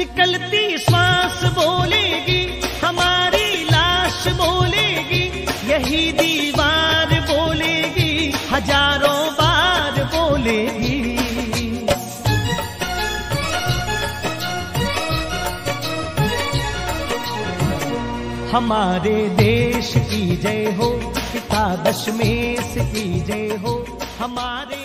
निकलती सांस बोलेगी, हमारी लाश बोलेगी, यही दीवार बोलेगी, हज़ारों बार बोलेगी। हमारे देश की जय हो पिता दशमेश की जय हो, हमारे